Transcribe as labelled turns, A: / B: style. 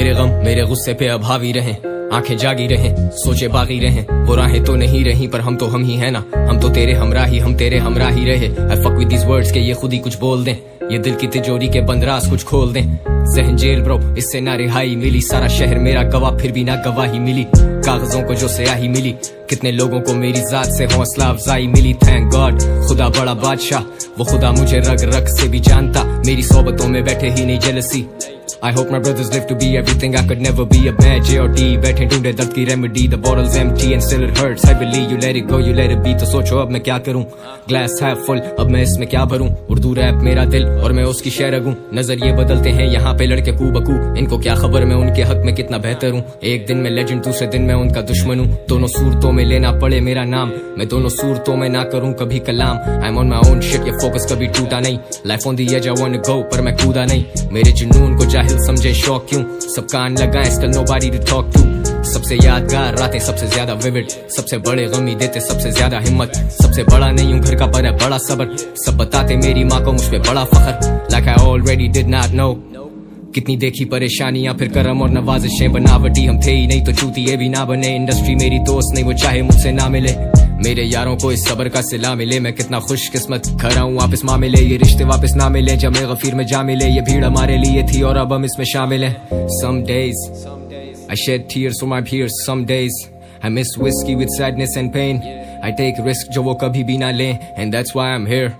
A: मेरे गम, मेरे गुस्से पे अब हावी रहे। आँखें जागी रहे, सोचे बागी रहे। वो राहें तो नहीं रही, पर हम तो हम ही है ना। हम तो तेरे हमरा ही हम तेरे हमरा ही रहे वर्ड्स के ये खुद ही कुछ बोल दें। ये दिल की तिजोरी के बंदरास कुछ खोल दें। जहन जेल ब्रो इससे ना रिहाई मिली। सारा शहर मेरा गवाह, फिर भी ना गवाही मिली। कागजों को जो स्याही मिली। कितने लोगों को मेरी जात से हौसला अफजाई मिली। थैंक गॉड खुदा बड़ा बादशाह। वो खुदा मुझे रग रग से भी जानता। मेरी सोबतों में बैठे ही नहीं jealousy I hope my brothers live to be everything I could never be. A bad J or D बैठे ढूंढे, दर्द की remedy the bottle's empty and still it hurts. I believe you let it go, you let it be. तो सोचो अब मैं क्या करूँ? Glass half full, अब मैं इसमें क्या भरूं? उर्दू रैप मेरा दिल और मैं उसकी शेर अगूं नज़रिए बदलते हैं यहाँ पे लड़के कू बकू इनको क्या खबर मैं उनके हक में कितना बेहतर हूँ? एक दिन में लेजेंड दूसरे दिन में उनका दुश्मन हूँ। दोनों सूरतों में लेना पड़े मेरा नाम। मैं दोनों सूरतों में ना करूँ कभी कलाम। I'm on my own shit ये फोकस कभी टूटा नहीं। Life on the edge I want go पर मैं कूदा नहीं। मेरे जुनून को जाहिल समझे शौक क्यों? सब कान लगाए still nobody to talk to सबसे यादगार रातें सबसे ज़्यादा विविड सबसे बड़े गमी देते सबसे ज़्यादा हिम्मत. सबसे बड़ा नहीं हूँ घर का पर है बड़ा सबर. सब बताते मेरी माँ को मुझ पे बड़ा फखर. Like I already did not know कितनी देखी परेशानियाँ, फिर करम और नवाजिशें बनावटी. हम थे ही नहीं तो चूती, ये भी ना बने. इंडस्ट्री मेरी दोस्त नहीं, वो चाहे मुझसे ना मिले. मेरे यारों को इस सबर का सिला मिले। मैं कितना खुश किस्मत खरा हूँ वापस मामिले ये रिश्ते वापस ना मिले जमे गफीर में जा मिले। ये भीड़ हमारे लिए थी और अब हम इसमें शामिल हैं। Some days I shed tears for my peers. Some days, I miss whiskey with sadness and pain. I take risk जो वो कभी भी ना लें, and that's why I'm here.